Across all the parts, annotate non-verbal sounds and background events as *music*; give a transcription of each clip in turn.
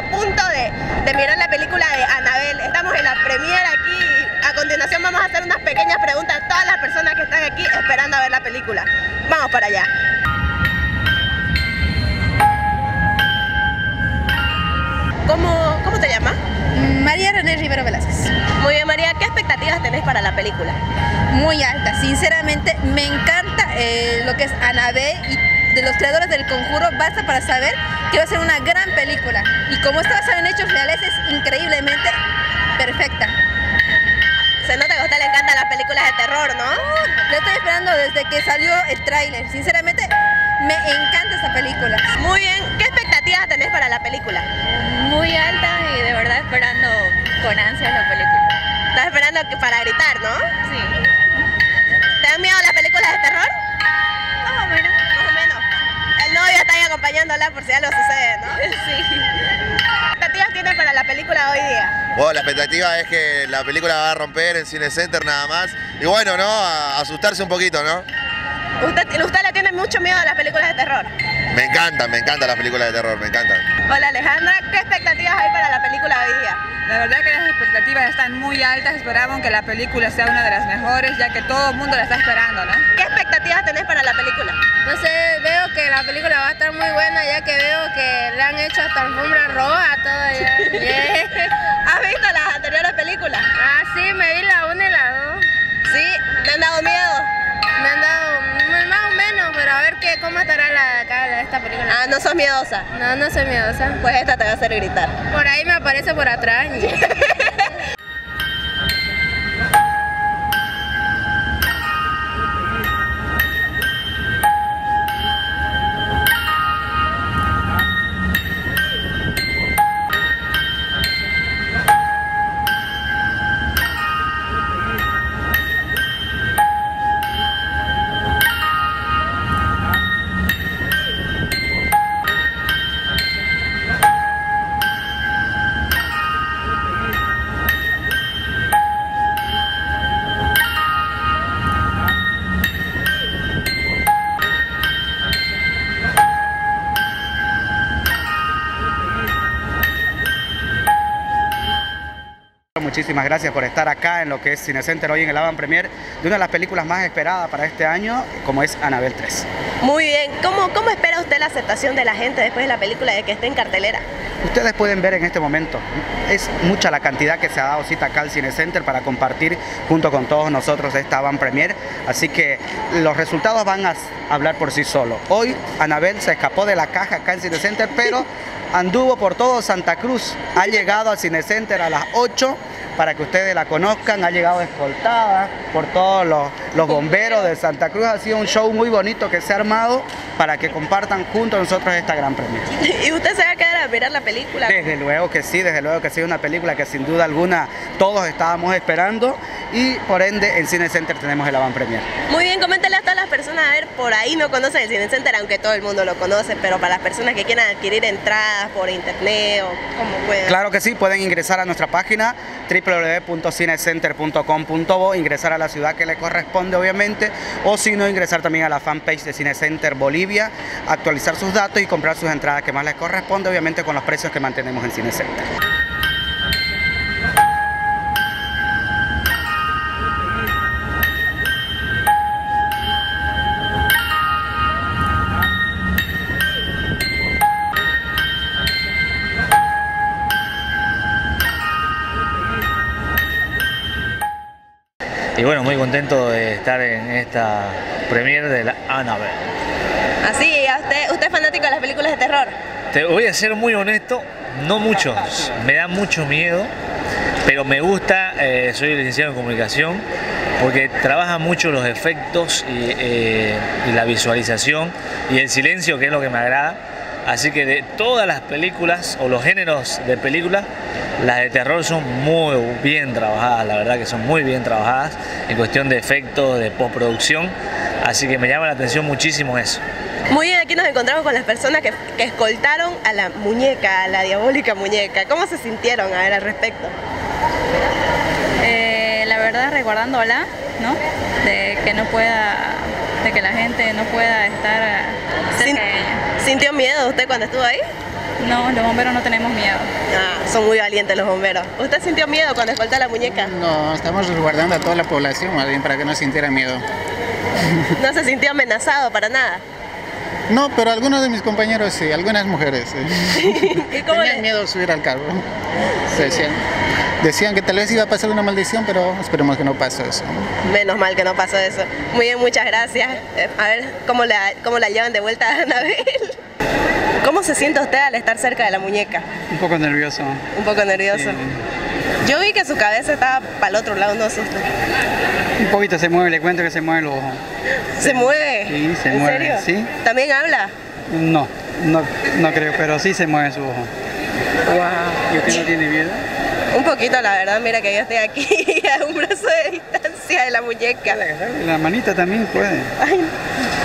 a punto de, de mirar la película de Anabel. Estamos en la premiere aquí. A continuación vamos a hacer unas pequeñas preguntas a todas las personas que están aquí esperando a ver la película. Vamos para allá. ¿Cómo, cómo te llamas? María René Rivero Velázquez. Muy bien, María. ¿Qué expectativas tenés para la película? Muy alta. Sinceramente, me encanta eh, lo que es Anabel y de los creadores del conjuro. Basta para saber que va a ser una gran película. Y como está basada en hechos reales, es increíblemente perfecta. Se nota que a usted le encantan las películas de terror, ¿no? Lo estoy esperando desde que salió el tráiler. Sinceramente, me encanta esta película. Muy bien. ¿Qué expectativas tenés para la película? Muy alta y de verdad esperando con ansias la película. Estás esperando que para gritar, ¿no? Sí. Por si algo sucede, ¿no? *laughs* Sí. ¿Qué expectativas tienes para la película de hoy día? Bueno, la expectativa es que la película va a romper en Cine Center nada más. Y bueno, ¿no? A asustarse un poquito, ¿no? ¿Usted, usted le tiene mucho miedo a las películas de terror? Me encantan, me encantan las películas de terror, me encantan. Hola Alejandra, ¿qué expectativas hay para la película de hoy día? La verdad que las expectativas están muy altas, esperamos que la película sea una de las mejores, ya que todo el mundo la está esperando, ¿no? ¿Qué expectativas tenés para la película? No sé, veo que la película va a estar muy buena ya que veo que le han hecho hasta alfombra roja, todo ya. *laughs* ¿Has visto las anteriores películas? ah, sí, me vi la esta película. Ah, no sos miedosa. No, no soy miedosa. Pues esta te va a hacer gritar. Por ahí me aparece por atrás. *laughs* Muchísimas gracias por estar acá en lo que es Cinecenter hoy en el Avant Premier de una de las películas más esperadas para este año, como es Anabel 3. Muy bien. ¿Cómo, ¿Cómo espera usted la aceptación de la gente después de la película de que esté en cartelera? Ustedes pueden ver en este momento, es mucha la cantidad que se ha dado cita acá al Cinecenter para compartir junto con todos nosotros esta Avant Premier, así que los resultados van a hablar por sí solos. Hoy Anabel se escapó de la caja acá en Cinecenter, pero anduvo por todo Santa Cruz, ha llegado al Cinecenter a las 8 para que ustedes la conozcan, ha llegado escoltada por todos los, los bomberos de Santa Cruz, ha sido un show muy bonito que se ha armado para que compartan junto a nosotros esta gran premia. *laughs* ¿Y usted se va a quedar a mirar la película? Desde luego que sí, desde luego que sí, una película que sin duda alguna todos estábamos esperando y por ende en Cine Center tenemos el avant premier. Muy bien, coméntale a todas las personas, a ver, por ahí no conocen el Cine Center, aunque todo el mundo lo conoce, pero para las personas que quieran adquirir entradas por internet o como puedan. Claro que sí, pueden ingresar a nuestra página www.cinecenter.com.bo, ingresar a la ciudad que le corresponde obviamente, o si no, ingresar también a la fanpage de Cinecenter Bolivia, actualizar sus datos y comprar sus entradas que más les corresponde, obviamente con los precios que mantenemos en Cinecenter. Y bueno, muy contento de estar en esta premiere de la Annabelle. Así, ¿a usted, usted es fanático de las películas de terror. Te voy a ser muy honesto, no mucho, me da mucho miedo, pero me gusta, eh, soy licenciado en comunicación, porque trabaja mucho los efectos y, eh, y la visualización y el silencio, que es lo que me agrada. Así que de todas las películas o los géneros de películas, las de terror son muy bien trabajadas, la verdad que son muy bien trabajadas en cuestión de efectos, de postproducción. Así que me llama la atención muchísimo eso. Muy bien, aquí nos encontramos con las personas que, que escoltaron a la muñeca, a la diabólica muñeca. ¿Cómo se sintieron a ver al respecto? Eh, la verdad recordándola, ¿no? De que no pueda, de que la gente no pueda estar cerca Sin- de ella. ¿Sintió miedo usted cuando estuvo ahí? No, los bomberos no tenemos miedo. Ah, son muy valientes los bomberos. ¿Usted sintió miedo cuando escoltó la muñeca? No, estamos resguardando a toda la población, más bien para que no sintiera miedo. *laughs* No se sintió amenazado para nada. No, pero algunos de mis compañeros sí, algunas mujeres sí. *laughs* ¿Y cómo Tenían le- miedo de subir al carro. Decían, decían que tal vez iba a pasar una maldición, pero esperemos que no pase eso. Menos mal que no pasó eso. Muy bien, muchas gracias. Eh, A ver, ¿cómo la, cómo la llevan de vuelta a Anabel? ¿Cómo se siente usted al estar cerca de la muñeca? Un poco nervioso. Un poco nervioso. Yo vi que su cabeza estaba para el otro lado, no sé. Un poquito se mueve, le cuento que se mueve los ojos. ¿Se mueve? Sí, se ¿En mueve, serio? sí. ¿También habla? No, no, no creo, pero sí se mueve su ojo. Wow. ¿Y usted no tiene miedo? Un poquito, la verdad. Mira que yo estoy aquí *laughs* a un brazo de distancia de la muñeca. La manita también puede. Ay,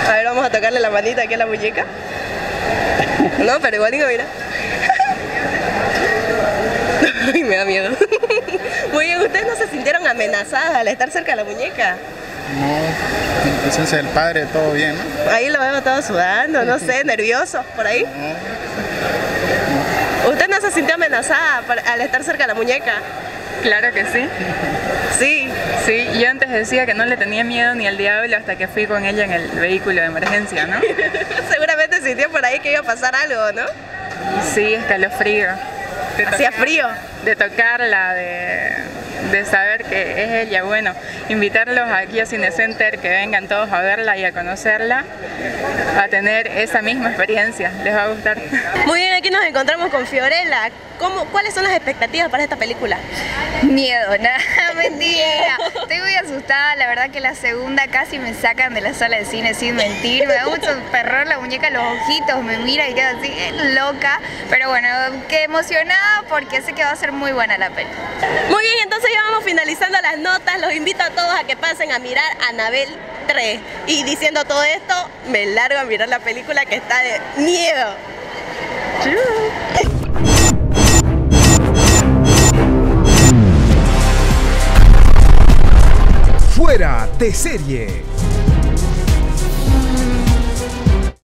a ver, vamos a tocarle la manita aquí a la muñeca. No, pero igual digo, mira. *laughs* Ay, me da miedo. *laughs* Muy bien, ¿ustedes no se sintieron amenazadas al estar cerca de la muñeca? No, en presencia del padre, todo bien, ¿no? Ahí lo veo todo sudando, no sé, *laughs* nervioso, por ahí. ¿Usted no se sintió amenazada al estar cerca de la muñeca? Claro que sí. Sí. Sí, yo antes decía que no le tenía miedo ni al diablo hasta que fui con ella en el vehículo de emergencia, ¿no? Sintió por ahí que iba a pasar algo, ¿no? Sí, escalofrío. Hacía frío. De tocarla, de, de saber que es ella. Bueno, invitarlos aquí a Cine Center, que vengan todos a verla y a conocerla, a tener esa misma experiencia. Les va a gustar. Muy bien, aquí nos encontramos con Fiorella. ¿Cómo, ¿Cuáles son las expectativas para esta película? Miedo, *laughs* nada, mentira. Estoy muy asustada, la verdad que la segunda casi me sacan de la sala de cine sin mentir. Me da mucho terror la muñeca, los ojitos, me mira y quedo así eh, loca. Pero bueno, qué emocionada porque sé que va a ser muy buena la peli. Muy bien, entonces ya vamos finalizando las notas. Los invito a todos a que pasen a mirar Anabel 3. Y diciendo todo esto, me largo a mirar la película que está de miedo. Fuera de serie.